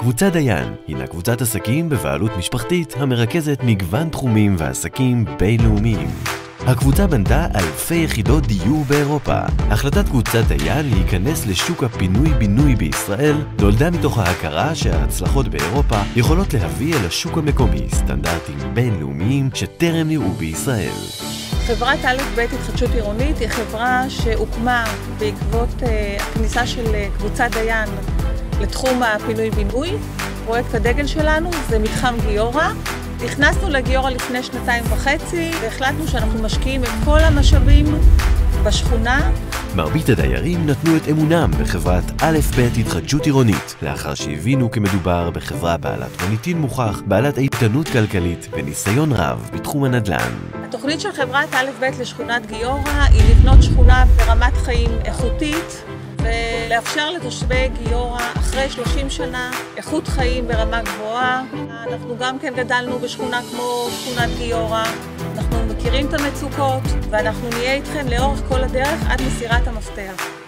קבוצת דיין הינה קבוצת עסקים בבעלות משפחתית המרכזת מגוון תחומים ועסקים בינלאומיים. הקבוצה בנתה אלפי יחידות דיור באירופה. החלטת קבוצת דיין להיכנס לשוק הפינוי-בינוי בישראל נולדה מתוך ההכרה שההצלחות באירופה יכולות להביא אל השוק המקומי סטנדרטים בינלאומיים שטרם נראו בישראל. חברת א' ב' התחדשות עירונית היא חברה שהוקמה בעקבות uh, הכניסה של uh, קבוצת דיין לתחום הפינוי-בינוי. פרויקט הדגל שלנו זה מתחם גיורא. נכנסנו לגיורא לפני שנתיים וחצי והחלטנו שאנחנו משקיעים את כל המשאבים בשכונה. מרבית הדיירים נתנו את אמונם בחברת א' ב' התחדשות עירונית, לאחר שהבינו כי מדובר בחברה בעלת מוניטין מוכח, בעלת איתנות כלכלית וניסיון רב בתחום הנדל"ן. התוכנית של חברת א' ב' לשכונת גיורא היא לבנות שכונה ברמת חיים איכותית ולאפשר לתושבי גיורא אחרי 30 שנה איכות חיים ברמה גבוהה. אנחנו גם כן גדלנו בשכונה כמו שכונת גיורא, אנחנו מכירים את המצוקות ואנחנו נהיה איתכם לאורך כל הדרך עד מסירת המפתח.